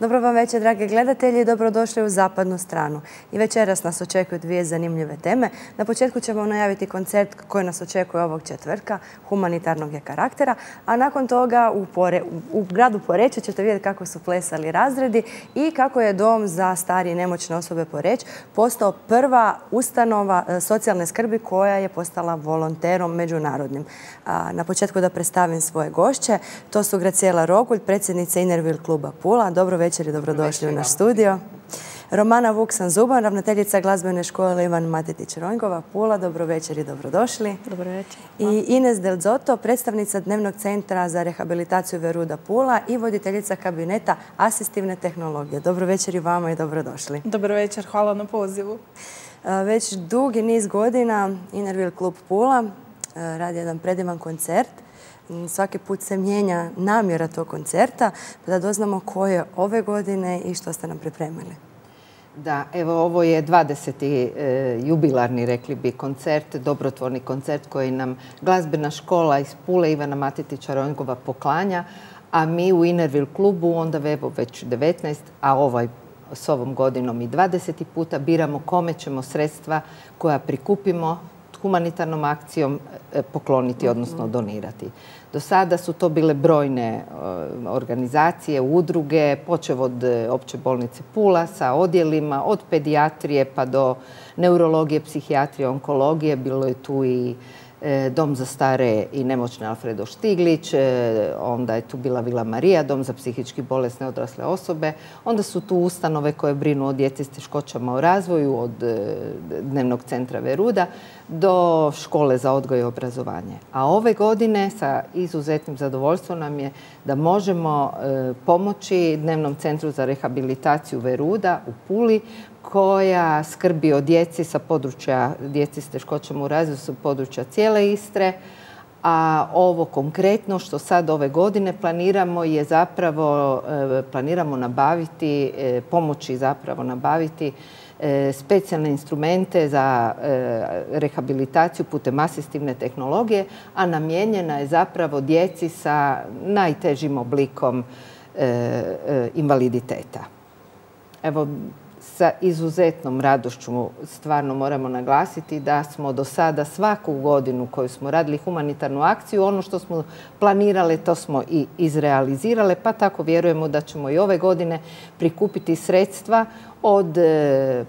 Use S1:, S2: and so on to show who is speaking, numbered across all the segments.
S1: Dobro vam večer, dragi gledatelji, dobrodošli u Zapadnu stranu. I večeras nas očekuju dvije zanimljive teme. Na početku ćemo najaviti koncert koji nas očekuje ovog četvrtka, humanitarnog je karaktera, a nakon toga u, gradu Poreće ćete vidjeti kako su plesali razredi i kako je dom za starije i nemoćne osobe Poreć postao prva ustanova e, socijalne skrbi koja je postala volonterom međunarodnim. na početku da predstavim svoje gošće, to su Gracijela Rogulj, predsjednica Innerville kluba Pula. Dobro večer i dobrodošli u naš studio. Romana Vuksan-Zuban, ravnateljica glazbene škole Ivan Matetić-Ronjgova, Pula. Dobro večer i dobrodošli.
S2: Dobro večer.
S1: I Ines Del Zotto, predstavnica Dnevnog centra za rehabilitaciju Veruda Pula i voditeljica kabineta asistivne tehnologije. Dobro večer i vama i dobrodošli.
S2: Dobro večer, hvala na pozivu.
S1: Već dugi niz godina Innerville klub Pula radi jedan predivan koncert Svaki put se mijenja namjera tog koncerta, pa da doznamo ko je ove godine i što ste nam pripremili.
S3: Da, evo ovo je 20. E, jubilarni, rekli bi, koncert, dobrotvorni koncert koji nam glazbena škola iz Pule Ivana Matetića Ronjgova poklanja, a mi u Innerville klubu onda evo već 19, a ovaj s ovom godinom i 20. puta biramo kome ćemo sredstva koja prikupimo humanitarnom akcijom e, pokloniti, odnosno donirati. Do sada su to bile brojne e, organizacije, udruge, počev od e, opće bolnice Pula sa odjelima, od pedijatrije pa do neurologije, psihijatrije, onkologije. Bilo je tu i dom za stare i nemoćne Alfredo Štiglić, e, onda je tu bila Vila Marija, dom za psihički bolesne odrasle osobe, onda su tu ustanove koje brinu o djeci s teškoćama u razvoju, od e, dnevnog centra Veruda do škole za odgoj i obrazovanje. A ove godine sa izuzetnim zadovoljstvom nam je da možemo pomoći Dnevnom centru za rehabilitaciju Veruda u Puli koja skrbi o djeci sa područja, djeci s teškoćama u razvoju sa područja cijele Istre, a ovo konkretno što sad ove godine planiramo je zapravo, e, planiramo nabaviti, e, pomoći zapravo nabaviti e, specijalne instrumente za rehabilitaciju putem asistivne tehnologije, a namijenjena je zapravo djeci sa najtežim oblikom invaliditeta. Evo, sa izuzetnom radošću stvarno moramo naglasiti da smo do sada svaku godinu koju smo radili humanitarnu akciju, ono što smo planirale to smo i izrealizirale, pa tako vjerujemo da ćemo i ove godine prikupiti sredstva od e,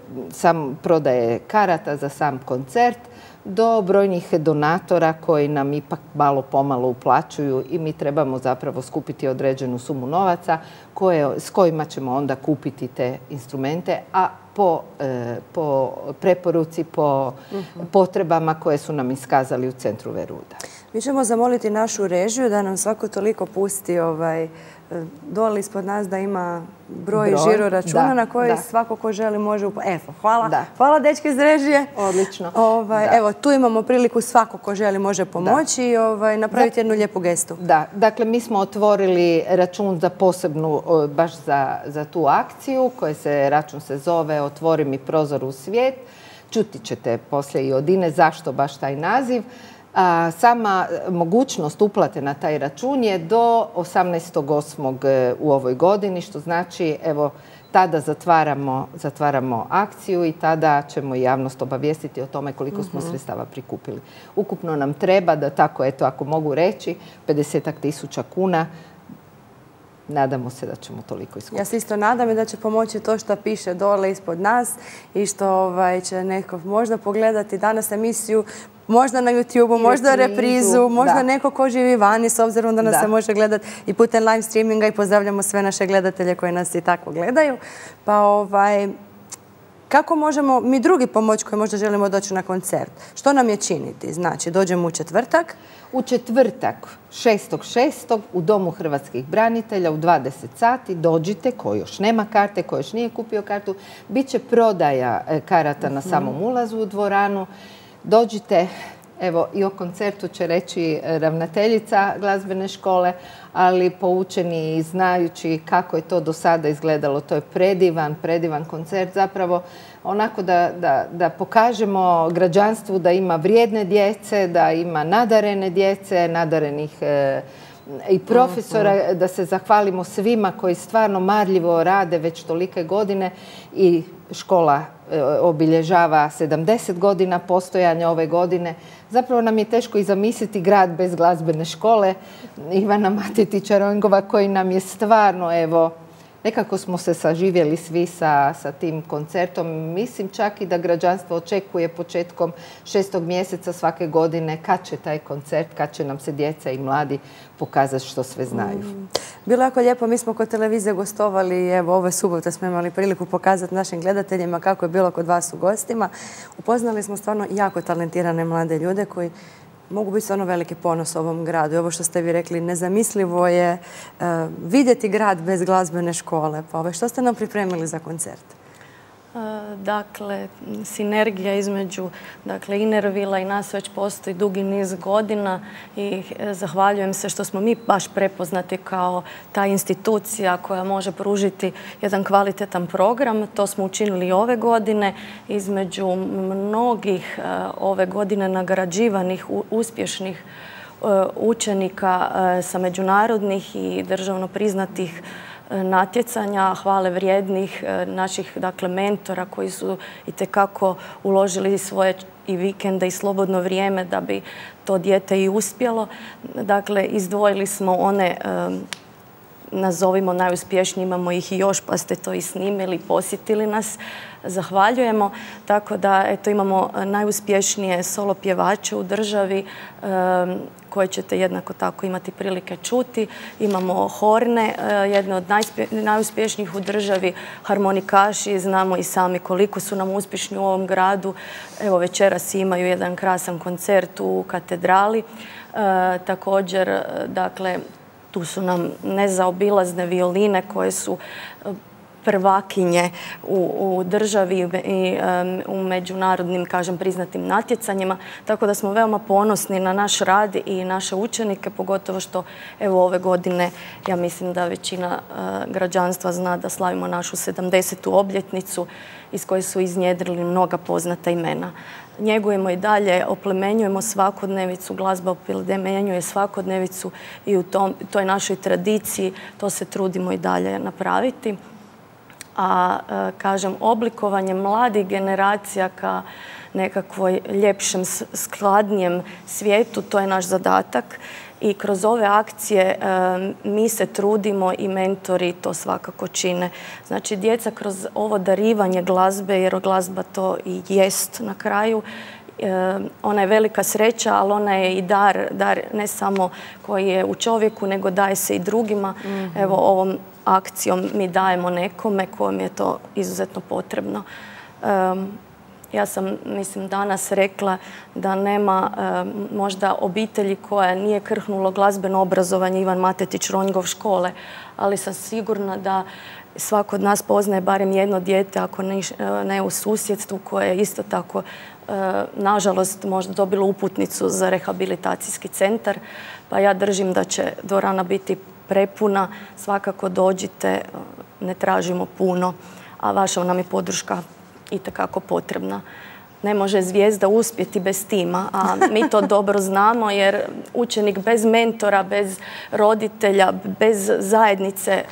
S3: prodaje karata za sam koncert do brojnih donatora koji nam ipak malo pomalo uplaćuju i mi trebamo zapravo skupiti određenu sumu novaca s kojima ćemo onda kupiti te instrumente, a po, e, preporuci, po mhm. potrebama koje su nam iskazali u centru Veruda.
S1: Mi ćemo zamoliti našu režiju da nam svako toliko pusti ovaj, dole ispod nas da ima broj, žiro računa na koji svako ko želi može... Evo, hvala. Hvala dečki iz režije.
S3: Odlično.
S1: Ovaj, evo, tu imamo priliku svako ko želi može pomoći i ovaj, napraviti jednu lijepu gestu.
S3: Da, dakle mi smo otvorili račun za posebnu, baš za, tu akciju, koji se, račun se zove Otvori mi prozor u svijet. Čuti ćete poslije i od Ine zašto baš taj naziv sama mogućnost uplate na taj račun je do 18.8. E, u ovoj godini, što znači, evo, tada zatvaramo, zatvaramo akciju i tada ćemo javnost obavijestiti o tome koliko smo mhm. sredstava prikupili. Ukupno nam treba da tako, eto, ako mogu reći, 50 tisuća kuna nadamo se da ćemo toliko iskupiti.
S1: Ja se isto nadam i da će pomoći to što piše dole ispod nas i što ovaj, će neko možda pogledati danas emisiju možda na YouTube-u, možda reprizu, možda neko ko živi vani s obzirom da nas se može gledati i putem live streaminga i pozdravljamo sve naše gledatelje koji nas i tako gledaju. Pa ovaj, kako možemo mi drugi pomoći koji možda želimo doći na koncert? Što nam je činiti? Znači, dođemo u četvrtak.
S3: U četvrtak, 6.6. u Domu hrvatskih branitelja u 20 sati dođite, ko još nema karte, ko još nije kupio kartu. Biće prodaja e, karata na mhm. samom ulazu u dvoranu. Dođite, evo i o koncertu će reći ravnateljica glazbene škole, ali poučeni i znajući kako je to do sada izgledalo. To je predivan, predivan koncert. Zapravo onako da, pokažemo građanstvu da ima vrijedne djece, da ima nadarene djece, nadarenih e, i profesora, da se zahvalimo svima koji stvarno marljivo rade već tolike godine i škola e, obilježava 70 godina postojanja ove godine. Zapravo nam je teško i zamisliti grad bez glazbene škole Ivana Matetića Rongova koji nam je stvarno evo nekako smo se saživjeli svi sa, sa tim koncertom. Mislim čak i da građanstvo očekuje početkom šestog mjeseca svake godine kad će taj koncert, kad će nam se djeca i mladi pokazati što sve znaju. Mm.
S1: Bilo jako lijepo, mi smo kod televizije gostovali, evo ove subote smo imali priliku pokazati našim gledateljima kako je bilo kod vas u gostima. Upoznali smo stvarno jako talentirane mlade ljude koji mogu biti stvarno veliki ponos ovom gradu. Ovo što ste vi rekli, nezamislivo je uh, vidjeti grad bez glazbene škole. Pa ovaj, što ste nam pripremili za koncert?
S4: E, dakle, sinergija između dakle, Inervila i nas već postoji dugi niz godina i e, zahvaljujem se što smo mi baš prepoznati kao ta institucija koja može pružiti jedan kvalitetan program. To smo učinili ove godine. Između mnogih e, ove godine nagrađivanih uspješnih učenika sa međunarodnih i državno priznatih natjecanja, hvale vrijednih e, naših dakle, mentora koji su i tekako uložili svoje i vikende i slobodno vrijeme da bi to dijete i uspjelo. Dakle, izdvojili smo one e, nazovimo najuspješniji, imamo ih i još pa ste to i snimili, posjetili nas. Zahvaljujemo. Tako da eto, imamo najuspješnije solo pjevače u državi koje ćete jednako tako imati prilike čuti. Imamo horne, e, jedne od najuspješnijih u državi, harmonikaši, znamo i sami koliko su nam uspješni u ovom gradu. Evo večeras imaju jedan krasan koncert u katedrali. E, također, dakle, tu su nam nezaobilazne violine koje su e, prvakinje u, državi i u međunarodnim, kažem, priznatim natjecanjima. Tako da smo veoma ponosni na naš rad i naše učenike, pogotovo što evo ove godine ja mislim da većina e, građanstva zna da slavimo našu 70. obljetnicu iz koje su iznjedrili mnoga poznata imena njegujemo i dalje, oplemenjujemo svakodnevicu, glazba oplemenjuje svakodnevicu i u toj našoj tradiciji to se trudimo i dalje napraviti. A, e, kažem, oblikovanje mladih generacija ka nekakvoj ljepšem, skladnijem svijetu, to je naš zadatak i kroz ove akcije mi se trudimo i mentori to svakako čine. Znači, djeca kroz ovo darivanje glazbe, jer glazba to i jest na kraju, ona je velika sreća, ali ona je i dar, dar ne samo koji je u čovjeku, nego daje se i drugima. Mhm. Evo, ovom akcijom mi dajemo nekome kojem je to izuzetno potrebno. Ja sam, mislim, danas rekla da nema e, možda obitelji koja nije krhnulo glazbeno obrazovanje Ivan Matetić Ronjgov škole, ali sam sigurna da svako od nas poznaje barem jedno dijete, ako ne, u susjedstvu, koje je isto tako, e, nažalost, možda dobilo uputnicu za rehabilitacijski centar. Pa ja držim da će dvorana biti prepuna. Svakako dođite, ne tražimo puno, a vaša nam je podrška i takako potrebna. Ne može zvijezda uspjeti bez tima, a mi to dobro znamo jer učenik bez mentora, bez roditelja, bez zajednice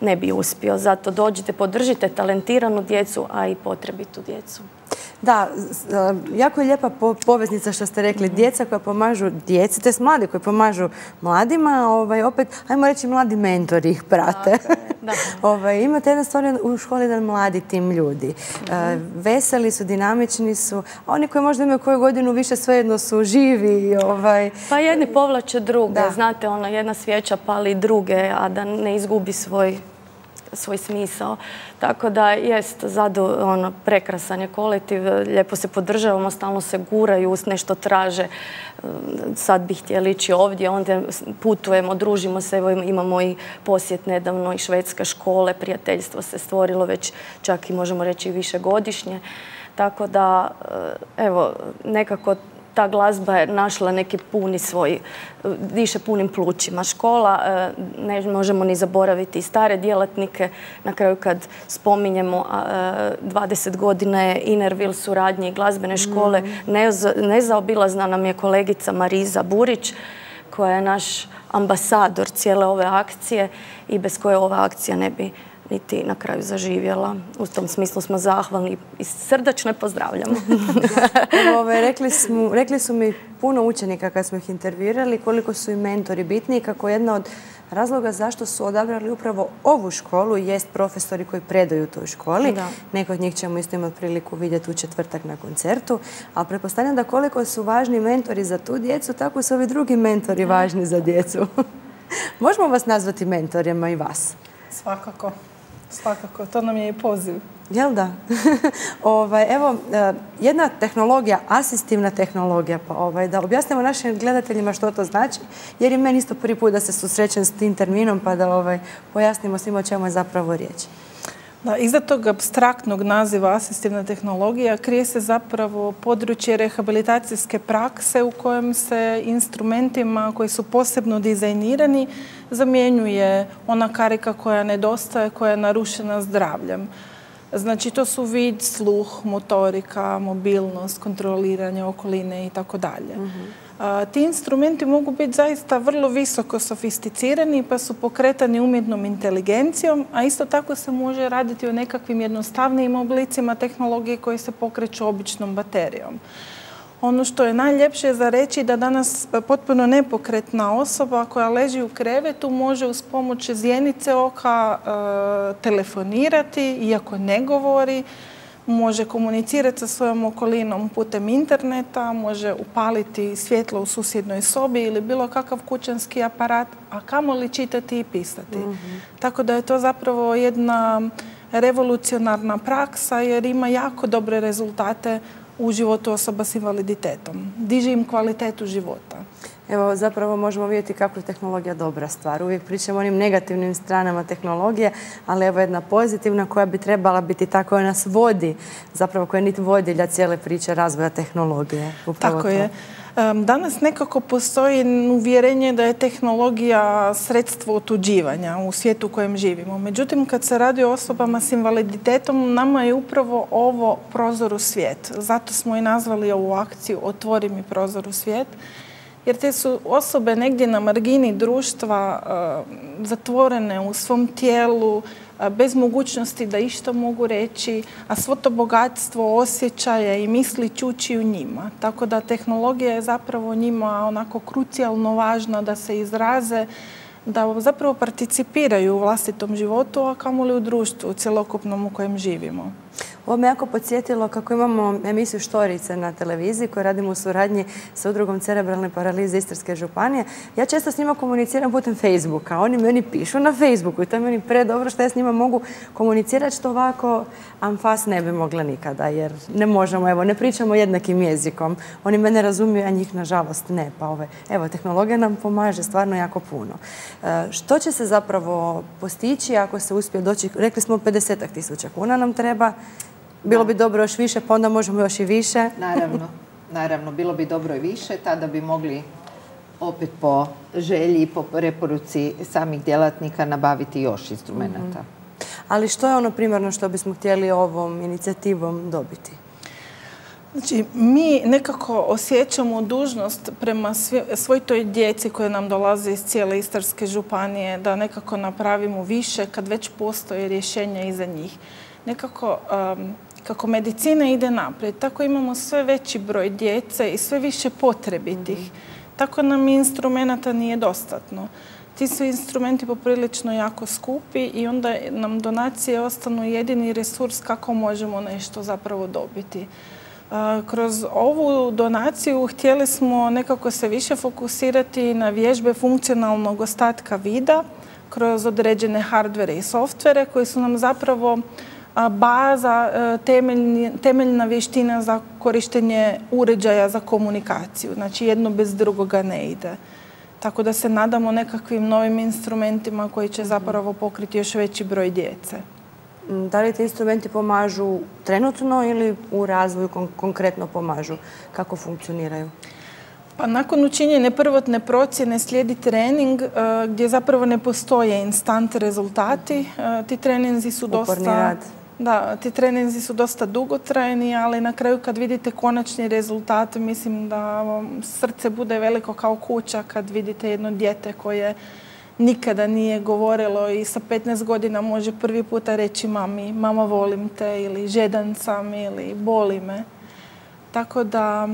S4: ne bi uspio. Zato dođite, podržite talentiranu djecu, a i potrebitu djecu.
S1: Da, jako je lijepa poveznica što ste rekli. Djeca koja pomažu djeci, to je mladi koji pomažu mladima, ovaj, opet, ajmo reći, mladi mentori ih prate. ovaj, imate jedna stvar u školi jedan mladi tim ljudi. Mhm. veseli su, dinamični su, oni koji možda imaju koju godinu više svejedno su živi. Ovaj.
S4: Pa jedni povlače druge, znate, ona jedna svijeća pali druge, a da ne izgubi svoj svoj smisao. Tako da jest zadu, ono, prekrasan je kolektiv, lijepo se podržavamo, stalno se guraju, nešto traže. Sad bih htjeli ići ovdje, onda putujemo, družimo se, evo imamo i posjet nedavno i švedske škole, prijateljstvo se stvorilo već čak i možemo reći više godišnje. Tako da, evo, nekako ta glazba je našla neki puni svoj, više punim plućima. Škola, e, ne možemo ni zaboraviti i stare djelatnike. Na kraju kad spominjemo 20 e, godina je Inerville suradnje i glazbene škole, mm. nezaobilazna nam je kolegica Mariza Burić, koja je naš ambasador cijele ove akcije i bez koje ova akcija ne bi niti na kraju zaživjela. U tom smislu smo zahvalni i srdačno pozdravljamo.
S1: Ove, rekli, rekli su mi puno učenika kad smo ih intervjuirali koliko su i mentori bitni i kako jedna od razloga zašto su odabrali upravo ovu školu jest profesori koji predaju u toj školi. Da. Neko od njih ćemo isto imati priliku vidjeti u četvrtak na koncertu. Ali pretpostavljam da koliko su važni mentori za tu djecu, tako su ovi drugi mentori važni za djecu. Možemo vas nazvati mentorima i vas?
S2: Svakako. Svakako, to nam je i poziv.
S1: Jel da? ovaj, evo, e, jedna tehnologija, asistivna tehnologija, pa ovaj, da objasnimo našim gledateljima što to znači, jer je meni isto prvi put da se susrećem s tim terminom, pa da ovaj, pojasnimo svima o čemu je zapravo riječ.
S2: Da, iza tog abstraktnog naziva asistivna tehnologija krije se zapravo područje rehabilitacijske prakse u kojem se instrumentima koji su posebno dizajnirani zamjenjuje ona karika koja nedostaje, koja je narušena zdravljem. Znači to su vid, sluh, motorika, mobilnost, kontroliranje okoline i tako dalje. Ti instrumenti mogu biti zaista vrlo visoko sofisticirani pa su pokretani umjetnom inteligencijom, a isto tako se može raditi o nekakvim jednostavnijim oblicima tehnologije koje se pokreću običnom baterijom. Ono što je najljepše za reći da danas potpuno nepokretna osoba koja leži u krevetu može uz pomoć zjenice oka e, telefonirati, iako ne govori, može komunicirati sa svojom okolinom putem interneta, može upaliti svjetlo u susjednoj sobi ili bilo kakav kućanski aparat, a kamoli čitati i pisati. Mhm. Tako da je to zapravo jedna revolucionarna praksa jer ima jako dobre rezultate u životu osoba s invaliditetom. Diže im kvalitetu života.
S1: Evo, zapravo možemo vidjeti kako je tehnologija dobra stvar. Uvijek pričamo o onim negativnim stranama tehnologije, ali evo jedna pozitivna koja bi trebala biti ta koja nas vodi, zapravo koja je niti vodilja cijele priče razvoja tehnologije.
S2: Tako je. Danas nekako postoji uvjerenje da je tehnologija sredstvo otuđivanja u svijetu u kojem živimo. Međutim, kad se radi o osobama s invaliditetom, nama je upravo ovo prozor u svijet. Zato smo i nazvali ovu akciju Otvori mi prozor u svijet jer te su osobe negdje na margini društva zatvorene u svom tijelu, bez mogućnosti da išta mogu reći, a svo to bogatstvo osjećaja i misli čući u njima. Tako da tehnologija je zapravo njima onako krucijalno važna da se izraze, da zapravo participiraju u vlastitom životu, a kamoli u društvu, u cjelokupnom u kojem živimo.
S1: Ovo me jako podsjetilo kako imamo emisiju Štorice na televiziji koju radimo u suradnji sa udrugom cerebralne paralize Istarske županije. Ja često s njima komuniciram putem Facebooka. Oni meni pišu na Facebooku i to je meni predobro što ja s njima mogu komunicirati što ovako Amfas ne bi mogla nikada jer ne možemo, evo, ne pričamo jednakim jezikom. Oni mene razumiju, a njih nažalost ne. Pa ove, evo, tehnologija nam pomaže stvarno jako puno. E, što će se zapravo postići ako se uspije doći, rekli smo 50 tisuća kuna nam treba, bilo bi dobro još više, pa onda možemo još i više.
S3: Naravno, naravno, bilo bi dobro i više, tada bi mogli opet po želji i po preporuci samih djelatnika nabaviti još instrumenta. Mhm.
S1: Ali što je ono primarno što bismo htjeli ovom inicijativom dobiti?
S2: Znači, mi nekako osjećamo dužnost prema svoj toj djeci koje nam dolaze iz cijele Istarske županije da nekako napravimo više kad već postoje rješenja iza njih. Nekako kako medicina ide naprijed, tako imamo sve veći broj djece i sve više potrebitih. Mhm. Tako nam instrumenta nije dostatno. Ti su instrumenti poprilično jako skupi i onda nam donacije ostanu jedini resurs kako možemo nešto zapravo dobiti. Kroz ovu donaciju htjeli smo nekako se više fokusirati na vježbe funkcionalnog ostatka vida kroz određene hardvere i softvere koji su nam zapravo baza, e, temeljna vještina za korištenje uređaja za komunikaciju. Znači jedno bez drugoga ne ide. Tako da se nadamo nekakvim novim instrumentima koji će zapravo pokriti još veći broj djece.
S1: Mm, da li ti instrumenti pomažu trenutno ili u razvoju konkretno pomažu? Kako funkcioniraju?
S2: Pa nakon učinjene prvotne procjene slijedi trening e, gdje zapravo ne postoje instant rezultati. E, ti treninzi su dosta Da, ti treninzi su dosta dugotrajni, ali na kraju kad vidite konačni rezultat, mislim da srce bude veliko kao kuća kad vidite jedno dijete koje nikada nije govorilo i sa 15 godina može prvi puta reći mami, mama volim te ili žedan sam ili boli me. Tako da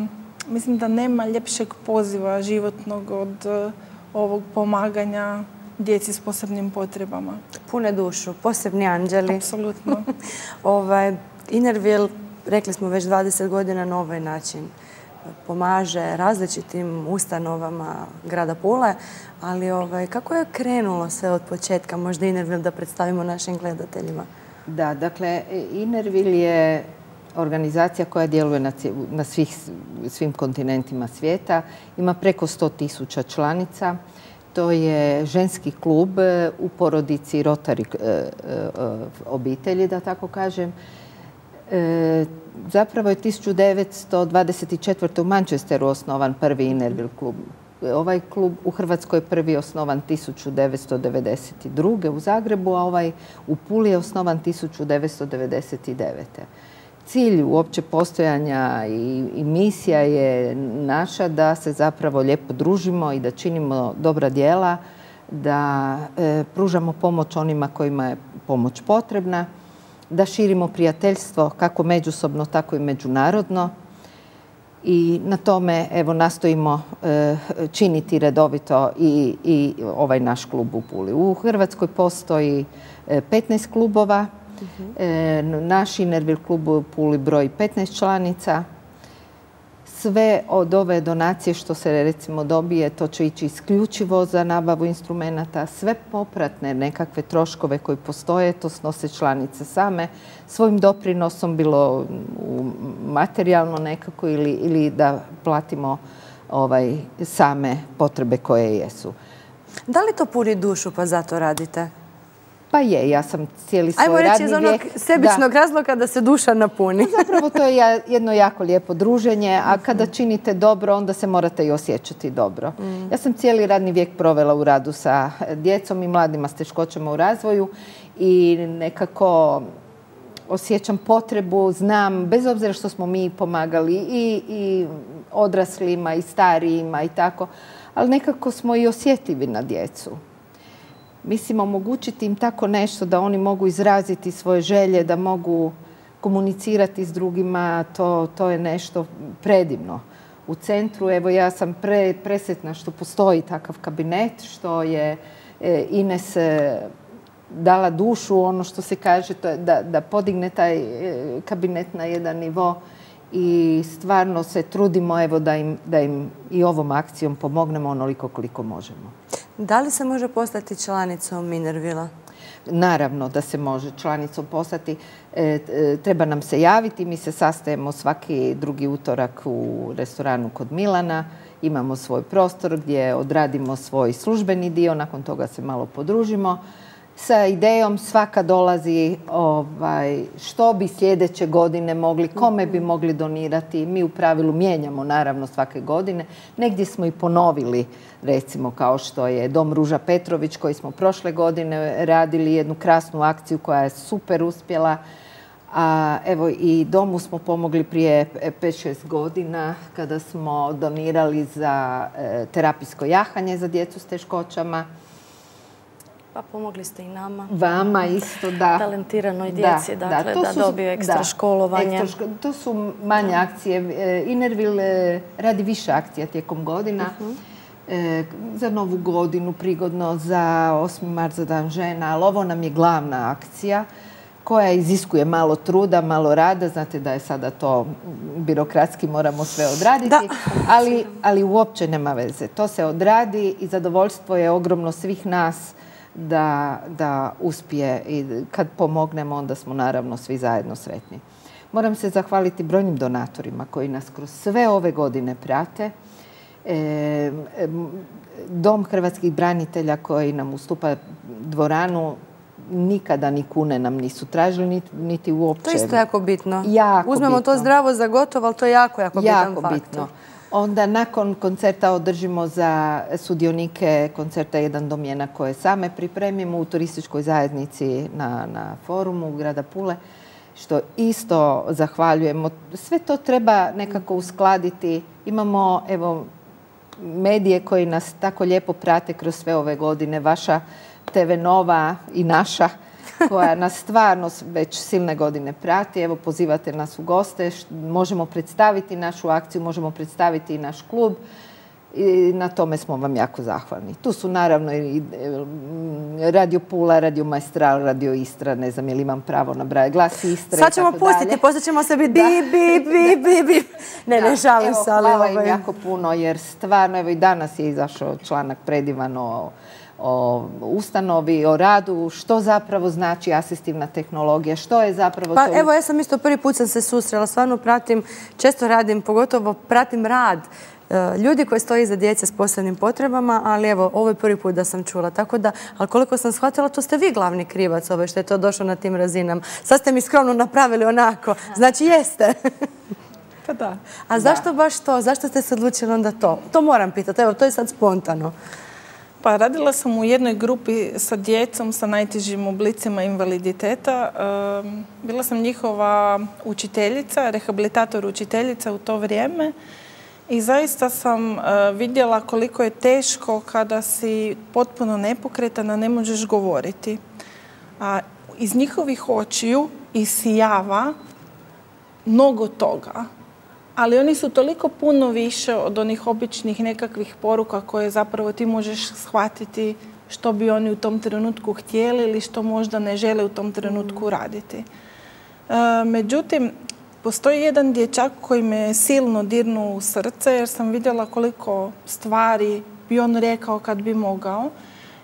S2: mislim da nema ljepšeg poziva životnog od eh, ovog pomaganja djeci s posebnim potrebama.
S1: Pune dušu, posebni anđeli.
S2: Apsolutno.
S1: ovaj, Innerville, rekli smo već 20 godina na ovaj način pomaže različitim ustanovama grada Pule, ali ovaj, kako je krenulo sve od početka, možda Innerville da predstavimo našim gledateljima?
S3: Da, dakle, Innerville je organizacija koja djeluje na, na svih, svim kontinentima svijeta. Ima preko 100 tisuća članica. To je ženski klub e, u porodici Rotary e, e, obitelji, da tako kažem. Zapravo je 1924. u Manchesteru osnovan prvi Innerville klub. Ovaj klub u Hrvatskoj je prvi osnovan 1992. u Zagrebu, a ovaj u Puli je osnovan 1999 cilj uopće postojanja i, misija je naša da se zapravo lijepo družimo i da činimo dobra djela, da e, pružamo pomoć onima kojima je pomoć potrebna, da širimo prijateljstvo kako međusobno, tako i međunarodno. I na tome evo nastojimo e, činiti redovito i, i ovaj naš klub u Puli. U Hrvatskoj postoji 15 e, klubova E, naš Nervil klub Puli broj 15 članica. Sve od ove donacije što se recimo dobije, to će ići isključivo za nabavu instrumenta. Sve popratne nekakve troškove koji postoje, to snose članice same. Svojim doprinosom, bilo materijalno nekako ili, ili da platimo ovaj, same potrebe koje jesu.
S1: Da li to puni dušu pa zato radite?
S3: Pa je, ja sam cijeli svoj
S1: Ajmo reći iz onog sebičnog razloga da se duša napuni.
S3: Pa zapravo to je jedno jako lijepo druženje, a kada činite dobro, onda se morate i osjećati dobro. Mm. Ja sam cijeli radni vijek provela u radu sa djecom i mladima s teškoćama u razvoju i nekako osjećam potrebu, znam, bez obzira što smo mi pomagali i, i odraslima i starijima i tako, ali nekako smo i osjetivi na djecu mislim omogućiti im tako nešto da oni mogu izraziti svoje želje, da mogu komunicirati s drugima, to, to je nešto predivno. U centru, evo ja sam pre, presretna što postoji takav kabinet, što je e, Ines e, dala dušu, ono što se kaže, da, da podigne taj e, kabinet na jedan nivo i stvarno se trudimo evo da im, da im i ovom akcijom pomognemo onoliko koliko možemo.
S1: Da li se može postati članicom Minervila?
S3: Naravno da se može članicom postati. E, e, treba nam se javiti. Mi se sastajemo svaki drugi utorak u restoranu kod Milana. Imamo svoj prostor gdje odradimo svoj službeni dio. Nakon toga se malo podružimo sa idejom svaka dolazi ovaj, što bi sljedeće godine mogli, kome bi mogli donirati. Mi u pravilu mijenjamo naravno svake godine. Negdje smo i ponovili recimo kao što je Dom Ruža Petrović koji smo prošle godine radili jednu krasnu akciju koja je super uspjela. A evo i domu smo pomogli prije 5-6 godina kada smo donirali za e, terapijsko jahanje za djecu s teškoćama.
S4: Pa pomogli ste i nama.
S3: Vama isto, da.
S4: Talentiranoj djeci, da, dakle, da, su, dobiju ekstra školovanje.
S3: to su manje akcije. E, Inerville e, radi više akcija tijekom godina. Mhm. E, za novu godinu, prigodno za 8. mart za dan žena, ali ovo nam je glavna akcija koja iziskuje malo truda, malo rada. Znate da je sada to birokratski moramo sve odraditi, ali, ali uopće nema veze. To se odradi i zadovoljstvo je ogromno svih nas da, da uspije i kad pomognemo onda smo naravno svi zajedno sretni. Moram se zahvaliti brojnim donatorima koji nas kroz sve ove godine prate. E, Dom hrvatskih branitelja koji nam ustupa dvoranu nikada ni kune nam nisu tražili, niti, niti uopće. To
S1: je isto jako bitno. Uzmemo to zdravo za gotovo, ali to je jako, jako, jako bitno.
S3: Onda nakon koncerta održimo za sudionike koncerta Jedan domjena koje same pripremimo u turističkoj zajednici na, na forumu grada Pule. što isto zahvaljujemo. Sve to treba nekako uskladiti. Imamo, evo, medije koji nas tako lijepo prate kroz sve ove godine. Vaša TV Nova i naša koja nas stvarno već silne godine prati. Evo, pozivate nas u goste, možemo predstaviti našu akciju, možemo predstaviti i naš klub i na tome smo vam jako zahvalni. Tu su naravno i Radio Pula, Radio Maestral, Radio Istra, ne znam ili imam pravo na braje, Glas Istra
S1: Sad ćemo pustiti, poslije ćemo se biti bi, bi, bi, bi, bi. Ne, ne šalim se, ali...
S3: Hvala im ovaj- jako puno jer stvarno, evo i danas je izašao članak predivan o o ustanovi, o radu, što zapravo znači asistivna tehnologija, što je zapravo...
S1: Pa evo, ja sam isto prvi put sam se susrela, stvarno pratim, često radim, pogotovo pratim rad e, ljudi koji stoji iza djece s posebnim potrebama, ali evo, ovo je prvi put da sam čula. Tako da, ali koliko sam shvatila, to ste vi glavni krivac ove što je to došlo na tim razinama. Sad ste mi skromno napravili onako. Znači, jeste.
S2: Pa da.
S1: A zašto baš to? Zašto ste se odlučili onda to? To moram pitati. Evo, to je sad spontano.
S2: Pa radila sam u jednoj grupi sa djecom sa najtežim oblicima invaliditeta. Bila sam njihova učiteljica, rehabilitator učiteljica u to vrijeme i zaista sam e, vidjela koliko je teško kada si potpuno nepokretan, a ne možeš govoriti. A iz njihovih očiju isijava mnogo toga ali oni su toliko puno više od onih običnih nekakvih poruka koje zapravo ti možeš shvatiti što bi oni u tom trenutku htjeli ili što možda ne žele u tom trenutku mm. raditi. E, međutim, postoji jedan dječak koji me silno dirnuo u srce jer sam vidjela koliko stvari bi on rekao kad bi mogao.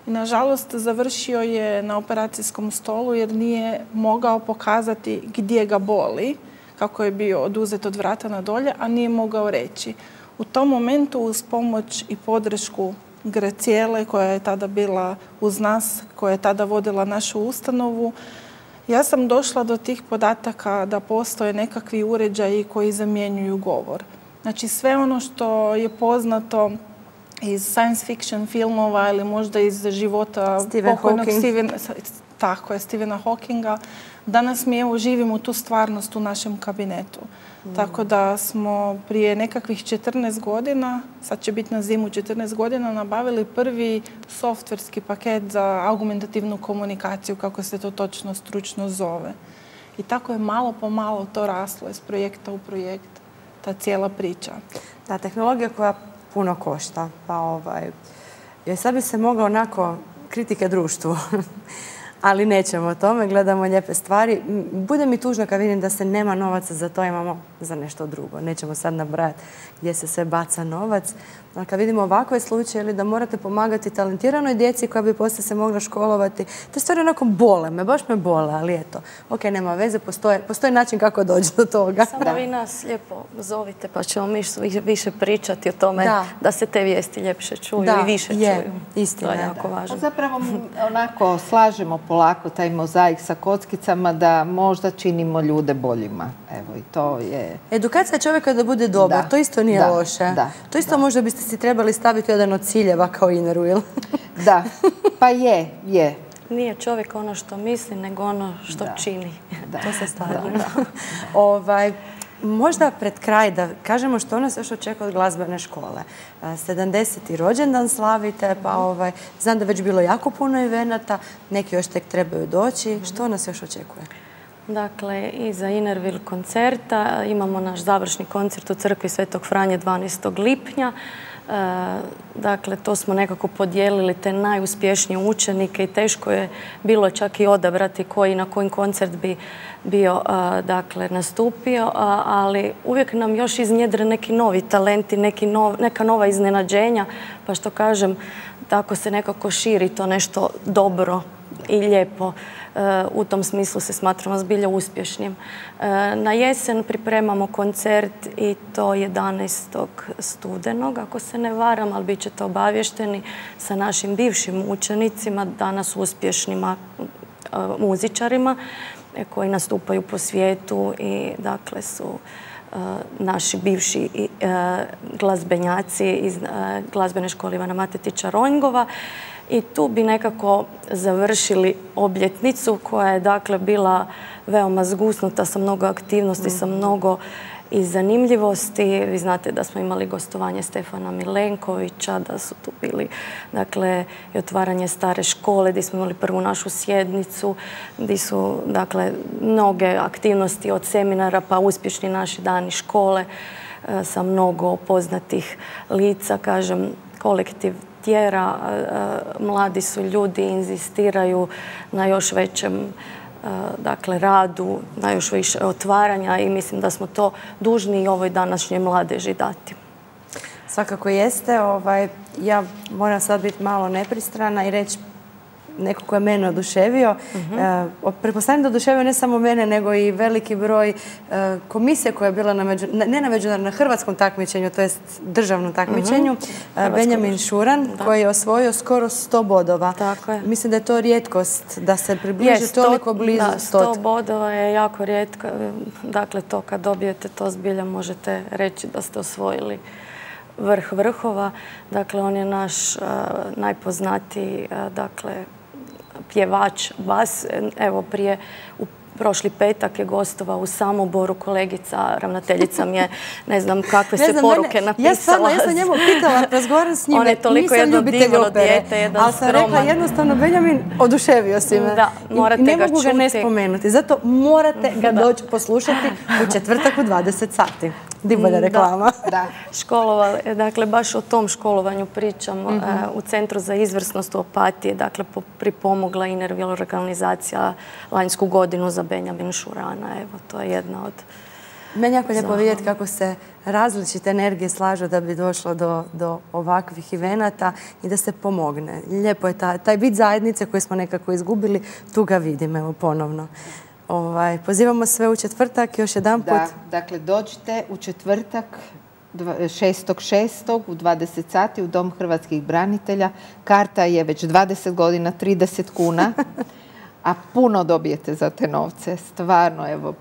S2: I nažalost završio je na operacijskom stolu jer nije mogao pokazati gdje ga boli kako je bio oduzet od vrata na dolje, a nije mogao reći. U tom momentu uz pomoć i podršku Gracijele koja je tada bila uz nas, koja je tada vodila našu ustanovu, ja sam došla do tih podataka da postoje nekakvi uređaji koji zamjenjuju govor. Znači sve ono što je poznato iz science fiction filmova ili možda iz života
S1: pokojnog Stephen,
S2: tako je, Stephena Hawkinga, Danas mi evo živimo tu stvarnost u našem kabinetu. Mm. Tako da smo prije nekakvih 14 godina, sad će biti na zimu 14 godina, nabavili prvi softverski paket za argumentativnu komunikaciju, kako se to točno stručno zove. I tako je malo po malo to raslo iz projekta u projekt, ta cijela priča.
S1: Ta tehnologija koja puno košta, pa ovaj, jer sad bi se mogla onako kritike društvu. ali nećemo o tome, gledamo lijepe stvari. Bude mi tužno kad vidim da se nema novaca za to, imamo za nešto drugo. Nećemo sad nabrajati gdje se sve baca novac. Ali kad vidimo ovakve slučaje da morate pomagati talentiranoj djeci koja bi poslije se mogla školovati, te stvari onako bole me, baš me bole, ali eto. Ok, nema veze, postoje, postoji način kako doći do toga.
S4: Samo vi nas lijepo zovite pa ćemo mi više pričati o tome da, se te vijesti ljepše čuju i više je, čuju.
S1: Istina,
S4: to je jako važno.
S3: Pa zapravo onako slažemo polako taj mozaik sa kockicama da možda činimo ljude boljima. Evo i to je...
S1: Edukacija čovjeka da bude dobar, to isto nije loše. to isto možda biste si trebali staviti jedan od ciljeva kao Inner Will.
S3: da, pa je, je.
S4: Nije čovjek ono što misli, nego ono što čini.
S1: To se stavlja. ovaj, Možda pred kraj da kažemo što nas još očekuje od glazbene škole. 70. rođendan slavite, pa ovaj, znam da već bilo jako puno evenata, neki još tek trebaju doći. Što nas još očekuje?
S4: Dakle, i za Innerville koncerta imamo naš završni koncert u crkvi Svetog Franje 12. lipnja. Dakle, to smo nekako podijelili te najuspješnije učenike i teško je bilo čak i odabrati koji na koji koncert bi bio dakle, nastupio, ali uvijek nam još iznjedre neki novi talenti, neka nova iznenađenja, pa što kažem, tako se nekako širi to nešto dobro i lijepo. U tom smislu se smatramo zbilja uspješnim. E, na jesen pripremamo koncert i to 11. studenog, ako se ne varam, ali bit ćete obavješteni sa našim bivšim učenicima, danas uspješnima e, muzičarima e, koji nastupaju po svijetu i dakle su naši bivši glazbenjaci iz glazbene škole Ivana Matetića Ronjgova i tu bi nekako završili obljetnicu koja je dakle bila veoma zgusnuta sa mnogo aktivnosti, sa mnogo i zanimljivosti. Vi znate da smo imali gostovanje Stefana Milenkovića, da su tu bili dakle, i otvaranje stare škole, gdje smo imali prvu našu sjednicu, gdje su dakle, mnoge aktivnosti od seminara pa uspješni naši dani škole e, sa mnogo poznatih lica, kažem, kolektiv tjera, mladi su ljudi, inzistiraju na još većem dakle, radu, na još više otvaranja i mislim da smo to dužni i ovoj današnjoj mladeži dati.
S1: Svakako jeste. Ovaj, ja moram sad biti malo nepristrana i reći neko ko je mene oduševio. Mhm. E, pretpostavljam da oduševio ne samo mene, nego i veliki broj e, komisije koja je bila na ne na međunarodnom, na hrvatskom takmičenju, to jest državnom takmičenju. Mhm. E, Benjamin Šuran, koji je osvojio skoro 100 bodova. Mislim da je to rijetkost, da se približi toliko blizu 100.
S4: 100 bodova je jako rijetko. Dakle, to kad dobijete to zbilja možete reći da ste osvojili vrh vrhova. Dakle, on je naš najpoznatiji dakle, pjevač vas. Evo prije u prošli petak je gostova u Samoboru kolegica, ravnateljica mi je, ne znam kakve se poruke napisala.
S1: Ja stvarno, ja sam njemu pitala, razgovaram s njime,
S4: On je toliko jedno divno dijete, jedan
S1: Ali sam rekla jednostavno, Benjamin, oduševio si me.
S4: Da, morate ga čuti.
S1: Ne mogu ga ne spomenuti, zato morate ga doći poslušati u četvrtak u 20 sati. Di bolja reklama.
S4: Da, školovali, dakle, baš o tom školovanju pričamo. Mhm. E, u Centru za izvrsnost u Opatije, dakle, pripomogla Inervil organizacija lanjsku godinu za Benjamin Šurana. Evo, to je jedna od...
S1: Meni jako lijepo vidjeti kako se različite energije slažu da bi došlo do, ovakvih ivenata i da se pomogne. Lijepo je taj, bit zajednice koji smo nekako izgubili, tu ga vidim, evo, ponovno. Ovaj, pozivamo sve u četvrtak još jedan put. Da,
S3: dakle dođite u četvrtak 6.6. u 20 sati u Dom hrvatskih branitelja. Karta je već 20 godina, 30 kuna, a puno dobijete za te novce. Stvarno, evo,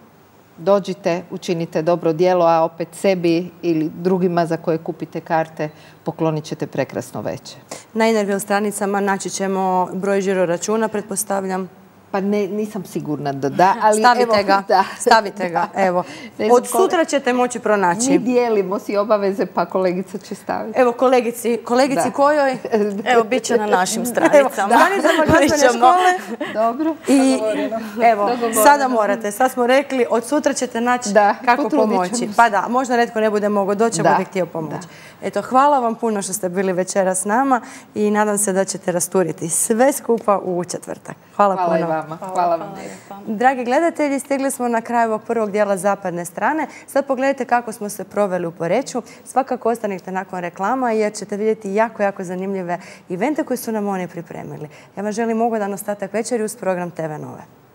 S3: dođite, učinite dobro djelo, a opet sebi ili drugima za koje kupite karte poklonit ćete prekrasno veće.
S1: Na Enervil stranicama naći ćemo broj žiro računa, pretpostavljam.
S3: Pa ne, nisam sigurna da da, ali
S1: stavite ga, stavite ga, evo. Od sutra ćete moći pronaći.
S3: Mi dijelimo si obaveze, pa kolegica će staviti.
S1: Evo kolegici, kolegici kojoj?
S4: Evo, bit će na našim stranicama.
S1: Evo, glazbene škole.
S3: Dobro.
S1: I evo, sada morate, sad smo rekli, od sutra ćete naći kako pomoći. Pa da, možda netko ne bude mogao doći, a bude htio pomoći. Eto, hvala vam puno što ste bili večera s nama i nadam se da ćete rasturiti sve skupa u četvrtak. Hvala,
S3: hvala
S1: puno.
S3: Vama. Hvala vam.
S1: Dragi gledatelji, stigli smo na kraju ovog prvog dijela zapadne strane. Sad pogledajte kako smo se proveli u Poreću. Svakako ostanite nakon reklama jer ćete vidjeti jako, jako zanimljive evente koje su nam oni pripremili. Ja vam želim ugodan ostatak večeri uz program TV Nove.